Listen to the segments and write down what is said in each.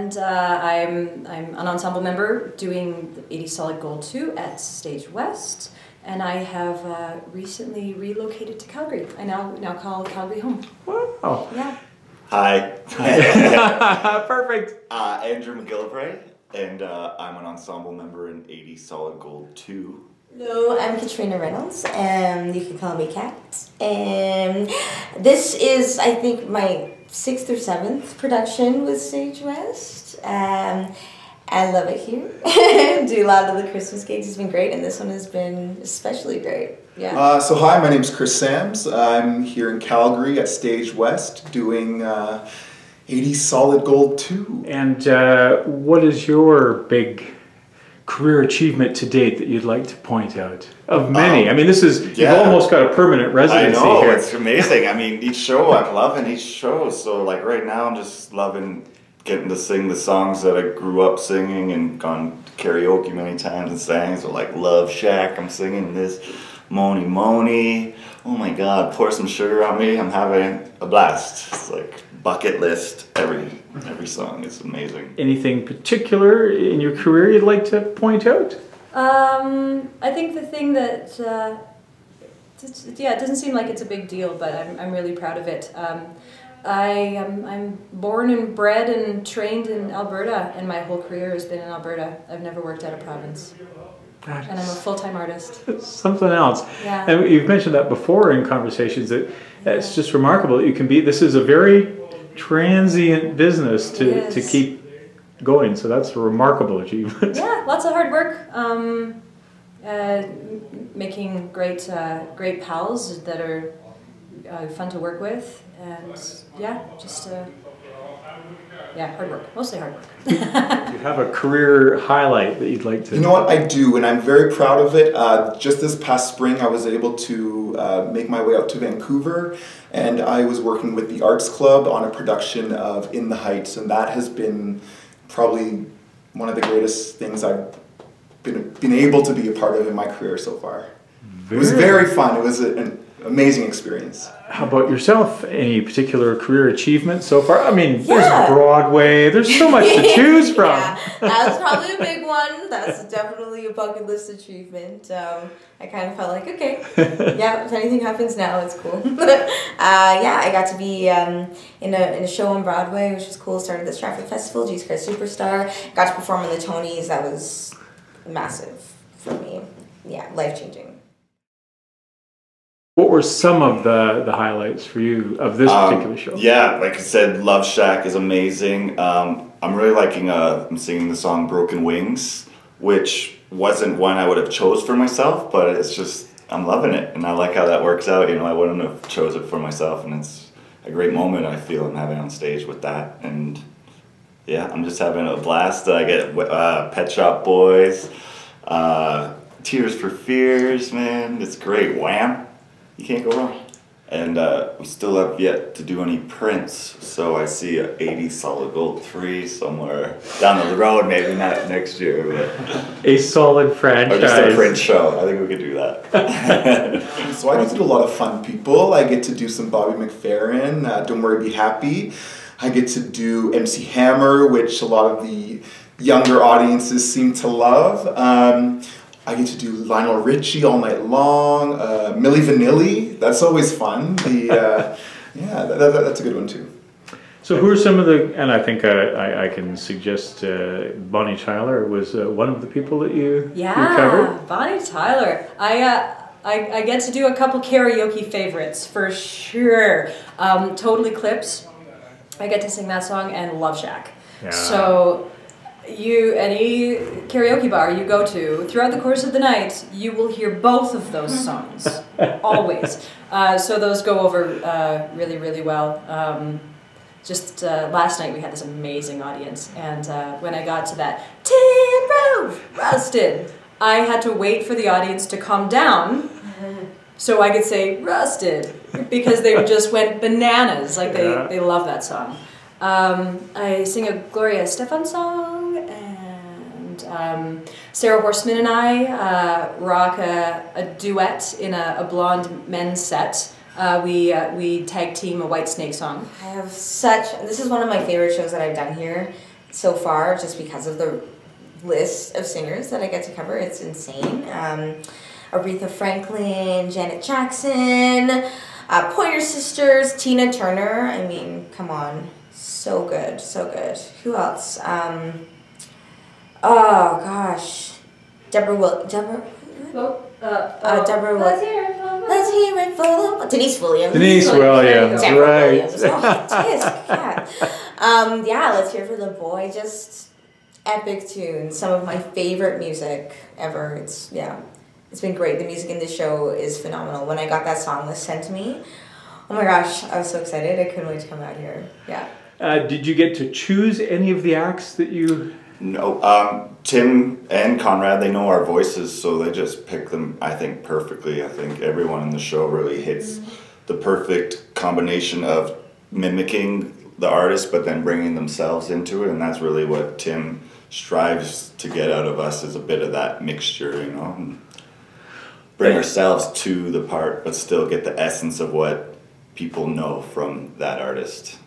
and uh, I'm, I'm an ensemble member doing the 80 Solid Gold 2 at Stage West, and I have uh, recently relocated to Calgary. I now, now call Calgary home. Wow. Yeah. Hi. Perfect. uh, Andrew McGillivray, and uh, I'm an ensemble member in 80 Solid Gold 2. Hello, I'm Katrina Reynolds, and you can call me Kat. And this is, I think, my sixth or seventh production with Stage West. Um, I love it here. Do a lot of the Christmas gigs. It's been great, and this one has been especially great. Yeah. Uh, so hi, my name is Chris Sams. I'm here in Calgary at Stage West doing uh, 80 Solid Gold 2. And uh, what is your big career achievement to date that you'd like to point out? Of many. Um, I mean, this is, yeah. you've almost got a permanent residency I know, here. it's amazing. I mean, each show, I'm loving each show. So, like, right now, I'm just loving getting to sing the songs that I grew up singing and gone karaoke many times and sang. So, like, Love Shack, I'm singing this. Mony Mony. Oh my god, pour some sugar on me. I'm having a blast. It's like bucket list every every song. It's amazing. Anything particular in your career you'd like to point out? Um, I think the thing that, uh, it's, yeah, it doesn't seem like it's a big deal, but I'm, I'm really proud of it. Um, I am I'm born and bred and trained in Alberta, and my whole career has been in Alberta. I've never worked out of province, That and I'm a full time artist. something else. Yeah. And you've mentioned that before in conversations that it's just remarkable that you can be, this is a very transient business to, to keep going. So that's a remarkable achievement. Yeah, lots of hard work. Um, uh, making great uh, great pals that are uh, fun to work with, and yeah, just uh, yeah, hard work. Mostly hard work. you have a career highlight that you'd like to. You know what I do, and I'm very proud of it. Uh, just this past spring, I was able to uh, make my way out to Vancouver, and I was working with the Arts Club on a production of In the Heights, and that has been probably one of the greatest things I've been, been able to be a part of in my career so far. It was very fun. It was a, an amazing experience. How about yourself? Any particular career achievement so far? I mean, Yeah. there's Broadway. There's so much to choose from. yeah, that was probably a big one. That's definitely a bucket list achievement. Um, I kind of felt like, okay, yeah, if anything happens now, it's cool. uh, yeah, I got to be um, in, a, in a show on Broadway, which was cool. Started the Stratford Festival, Jesus Christ Superstar. Got to perform on the Tonys. That was massive for me. Yeah, life changing. What were some of the, the highlights for you of this Um, particular show? Yeah, like I said, Love Shack is amazing. Um, I'm really liking. Uh, I'm singing the song "Broken Wings," which wasn't one I would have chose for myself, but it's just I'm loving it, and I like how that works out. You know, I wouldn't have chose it for myself, and it's a great moment I feel I'm having on stage with that, and yeah, I'm just having a blast. I get uh, Pet Shop Boys, uh, Tears for Fears, man, it's great. Wham, you can't go wrong. And uh, we still have yet to do any Prince, so I see a 80 solid gold 3 somewhere down the road, maybe not next year, but A solid franchise. or just a Prince show. I think we could do that. So I get to do a lot of fun people. I get to do some Bobby McFerrin, uh, Don't Worry, Be Happy. I get to do MC Hammer, which a lot of the younger audiences seem to love. Um, I get to do Lionel Richie all night long. Uh, Milli Vanilli, that's always fun. The uh, yeah, that, that, that's a good one too. So who are some of the? And I think uh, I, I can suggest uh, Bonnie Tyler was uh, one of the people that you you Yeah, covered. Bonnie Tyler. I, uh, I I get to do a couple karaoke favorites for sure. Um, Total Eclipse. I get to sing that song and Love Shack. Yeah. So you any karaoke bar you go to throughout the course of the night, you will hear both of those songs always. Uh, so those go over uh, really really well. Um, just uh, last night we had this amazing audience, and uh, when I got to that Tin Roof Rusted, I had to wait for the audience to calm down so I could say Rusted because they just went bananas. Like they, Yeah. they love that song. Um, I sing a Gloria Stefan song, um, Sarah Horseman and I uh, rock a, a duet in a, a blonde men's set Uh, we uh, we tag team a Whitesnake song. I have such. This is one of my favorite shows that I've done here so far, just because of the list of singers that I get to cover. It's insane. Um, Aretha Franklin, Janet Jackson, uh, Pointer Sisters, Tina Turner. I mean, come on, so good, so good. Who else? Um, oh gosh, Deborah Will. Deborah. Uh, Uh, Deborah Will. Let's hear it from Let's hear it for Deniece Williams. Deniece There Williams. Deborah right. Williams. Oh, tisk, yeah. Um, yeah, let's hear for the boy. Just epic tunes. Some of my favorite music ever. It's yeah, it's been great. The music in this show is phenomenal. When I got that song list sent to me, oh my gosh, I was so excited. I couldn't wait to come out here. Yeah. Uh, did you get to choose any of the acts that you? No, um, Tim and Conrad, they know our voices, so they just pick them, I think, perfectly. I think everyone in the show really hits the perfect combination of mimicking the artist, but then bringing themselves into it, and that's really what Tim strives to get out of us is a bit of that mixture, you know. and Bring ourselves to the part, but still get the essence of what people know from that artist.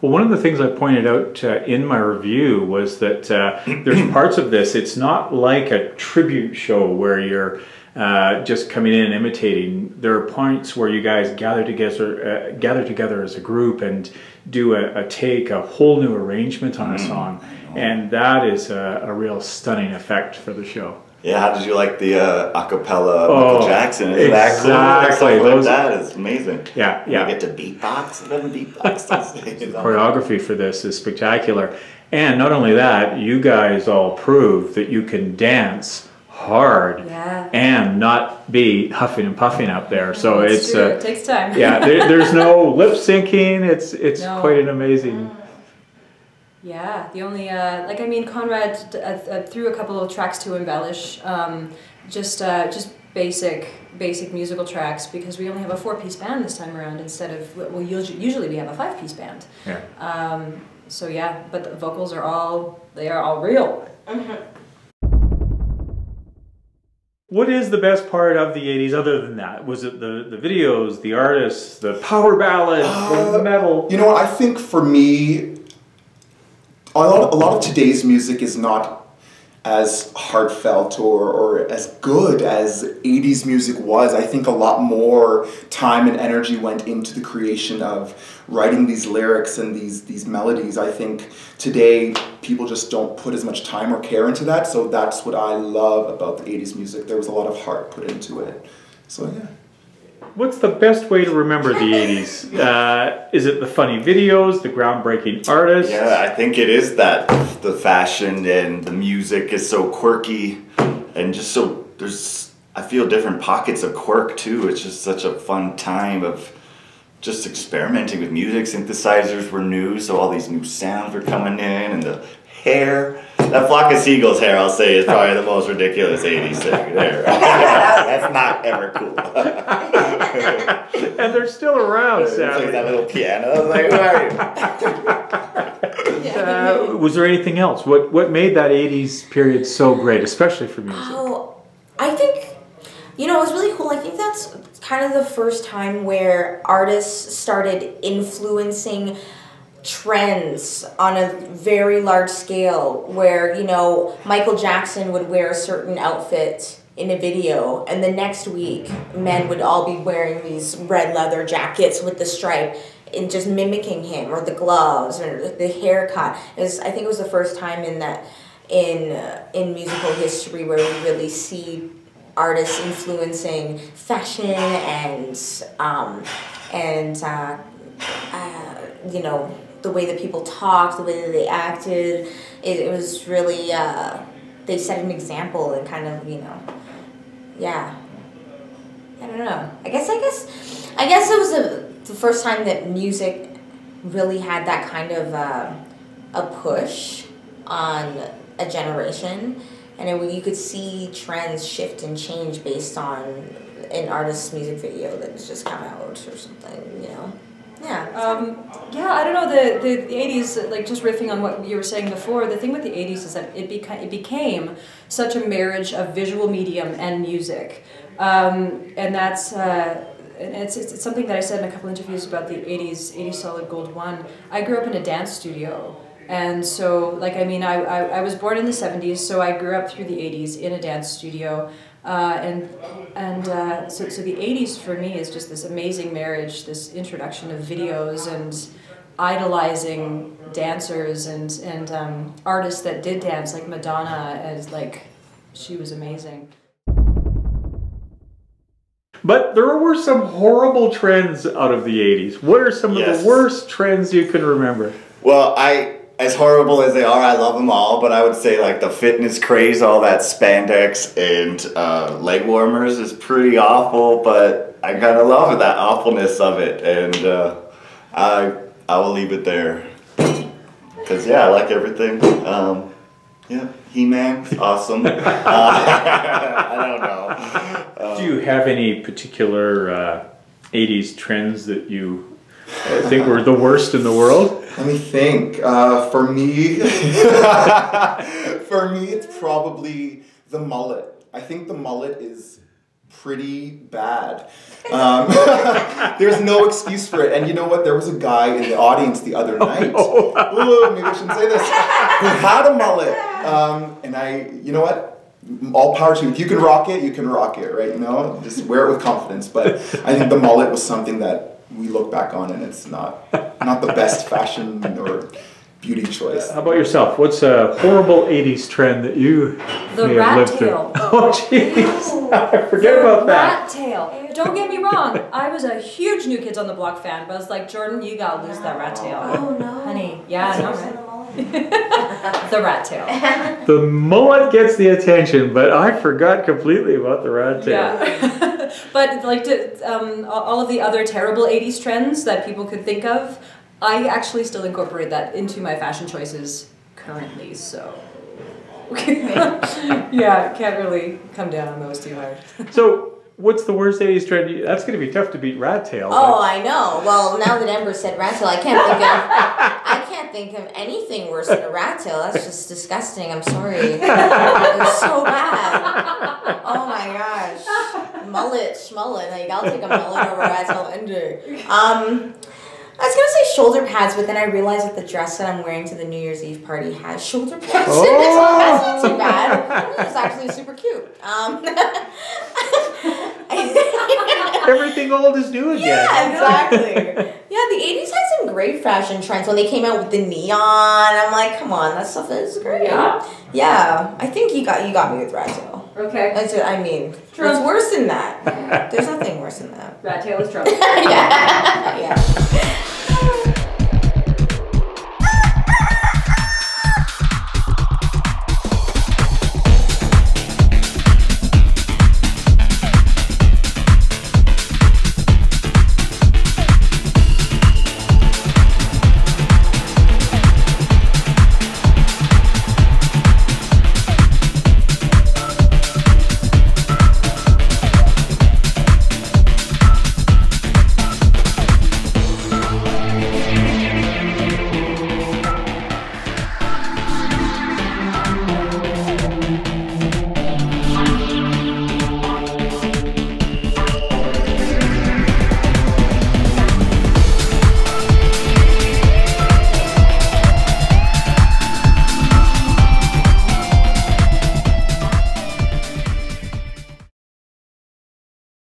Well, one of the things I pointed out uh, in my review was that uh, there's parts of this. It's not like a tribute show where you're uh, just coming in and imitating. There are points where you guys gather together, uh, gather together as a group and do a, a take, a whole new arrangement on a song, and that is a, a real stunning effect for the show. Yeah, how did you like the uh, acapella Oh, Michael Jackson? Isn't that cool? exactly. Stuff Those- like that is amazing. Yeah, You yeah. get to beatbox and then beatbox. those things. choreography for this is spectacular. And not only that, you guys all prove that you can dance hard Yeah. and not be huffing and puffing out there. So It's it's true. uh, it takes time. yeah, there, there's no lip syncing. It's it's No. quite an amazing. Yeah, the only uh, like I mean, Conrad uh, uh, threw a couple of tracks to embellish, um, just uh, just basic basic musical tracks because we only have a four piece band this time around instead of well usually usually we have a five piece band. Yeah. Um, so yeah, but the vocals are all they are all real. What is the best part of the '80s other than that? Was it the the videos, the artists, the power ballads, the Uh, metal? You know what? I think for me, a lot, a lot of today's music is not as heartfelt or, or as good as 80s music was. I think a lot more time and energy went into the creation of writing these lyrics and these, these melodies. I think today people just don't put as much time or care into that. So that's what I love about the 80s music. There was a lot of heart put into it. So yeah. What's the best way to remember the '80s? Uh, is it the funny videos, the groundbreaking artists? Yeah, I think it is that the fashion and the music is so quirky and just so there's I feel different pockets of quirk too. It's just such a fun time of just experimenting with music. Synthesizers were new, so all these new sounds were coming in and the hair. That flock of seagulls hair, I'll say, is probably the most ridiculous 80s thing there. That's not ever cool. and they're still around, It's like that little piano. I was like, who are you? Uh, was there anything else? What what made that '80s period so great, especially for music? Oh, I think, you know, it was really cool. I think that's kind of the first time where artists started influencing trends on a very large scale where you know Michael Jackson would wear a certain outfit in a video and the next week men would all be wearing these red leather jackets with the stripe and just mimicking him or the gloves or the haircut was, I think it was the first time in that in uh, in musical history where we really see artists influencing fashion and um, and uh, uh, you know the way that people talked, the way that they acted. It, it was really uh, they set an example and kind of you know yeah. I don't know. I guess I guess I guess it was the the first time that music really had that kind of uh, a push on a generation, and it, you could see trends shift and change based on an artist's music video that's just come out or something. You know, yeah. Um, yeah, I don't know the, the the eighties. Like just riffing on what you were saying before. The thing with the eighties is that it became it became such a marriage of visual medium and music, um, and that's uh, and it's, it's, it's something that I said in a couple interviews about the 80s, 80s Solid Gold One. I grew up in a dance studio. And so, like, I mean, I, I, I was born in the 70s, so I grew up through the 80s in a dance studio. Uh, and and uh, so, so the 80s for me is just this amazing marriage, this introduction of videos and idolizing dancers and, and um, artists that did dance, like Madonna, as like, she was amazing. But there were some horrible trends out of the 80s. What are some of the worst trends you can remember? Well, I as horrible as they are, I love them all. But I would say like the fitness craze, all that spandex and uh, leg warmers is pretty awful. But I kind of love that awfulness of it, and uh, I I will leave it there. Cause yeah, I like everything. Um, yeah, He Man, awesome. uh, I don't know. Do you have any particular uh, 80s trends that you uh, think we're the worst in the world? Let me think. Uh, for me, for me, it's probably the mullet. I think the mullet is pretty bad. Um, there's no excuse for it. And you know what? There was a guy in the audience the other night. Ooh, maybe I shouldn't say this. Who had a mullet. Um, and I, you know what? All power to you. If you can rock it, you can rock it, right? You know, just wear it with confidence. But I think the mullet was something that we look back on, and it's not not the best fashion or beauty choice. How about yourself? What's a horrible 80s trend that you The may have rat lived through? tail. Oh, jeez. I forget The about that. Rat tail. Don't get me wrong. I was a huge New Kids on the Block fan, but I was like, Jordan, you gotta lose that rat tail. Oh no. Honey, yeah, That's no, right? than a mullet. The rat tail. The mullet gets the attention, but I forgot completely about the rat tail. Yeah. But like to, um, all- all of the other terrible 80s trends that people could think of, I actually still incorporate that into my fashion choices currently, so. yeah, can't really come down on those too hard. So, what's the worst 80s trend? That's going to be tough to beat rat tail. Oh, I know. Well, now that Amber said rat tail, I can't think of I can't think of anything worse than a rat tail. That's just disgusting. I'm sorry. It's so bad. Oh my gosh. Mullet, schmullet. Like I'll take a mullet over a rat tail any day. Um I was gonna say shoulder pads, but then I realized that the dress that I'm wearing to the New Year's Eve party has shoulder pads. in it, so that's not too bad. It's actually super cute. Um, Everything old is new again. Yeah, exactly. yeah, the 80s had some great fashion trends when they came out with the neon. I'm like, come on, that stuff is great. Yeah? Yeah, I think you got you got me with rat tail. Okay. That's what I mean. True. What's worse than that? There's nothing worse than that. Rat tail is trouble. yeah. yeah.